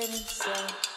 so.